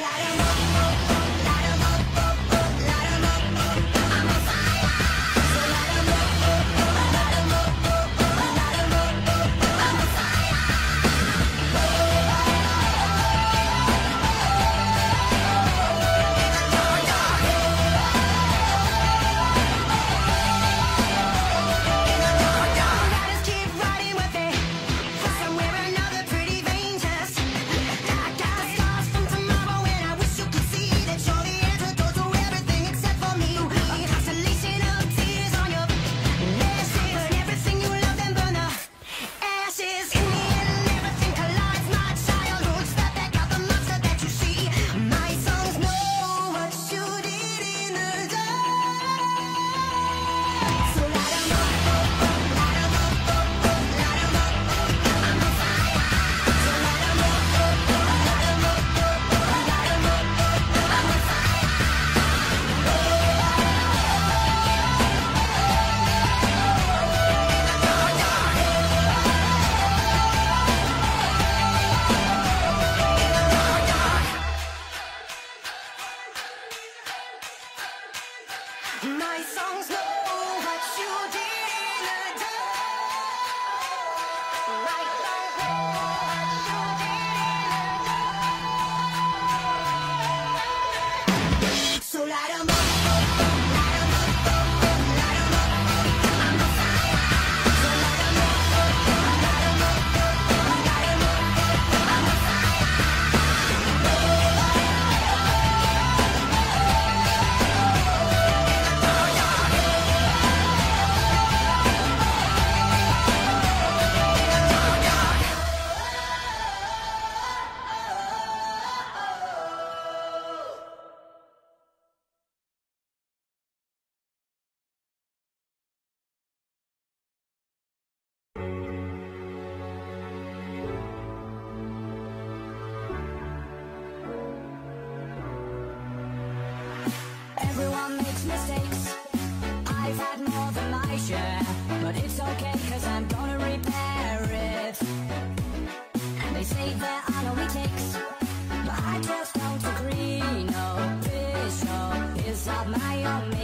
light on my Everyone makes mistakes. I've had more than my share But it's okay cause I'm gonna repair it. And they say there are no retakes But I just don't agree No, this show is not my own